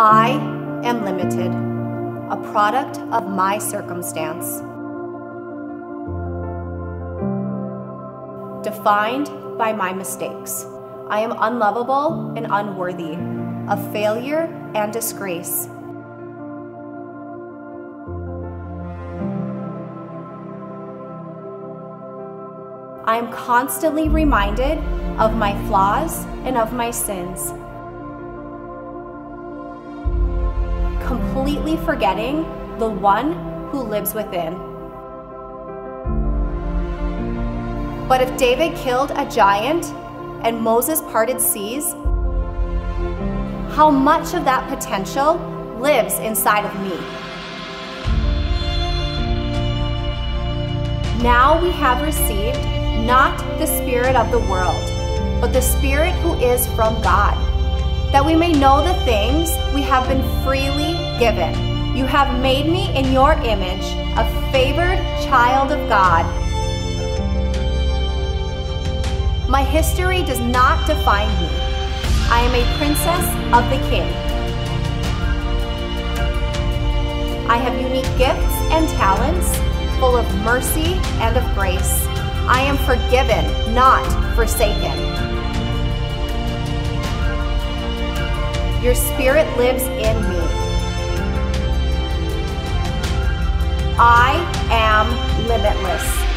I am limited, a product of my circumstance. Defined by my mistakes. I am unlovable and unworthy, a failure and disgrace. I am constantly reminded of my flaws and of my sins. Completely forgetting the one who lives within. But if David killed a giant and Moses parted seas, how much of that potential lives inside of me? Now we have received not the Spirit of the world, but the Spirit who is from God that we may know the things we have been freely given. You have made me in your image, a favored child of God. My history does not define me. I am a princess of the king. I have unique gifts and talents, full of mercy and of grace. I am forgiven, not forsaken. Your spirit lives in me. I am limitless.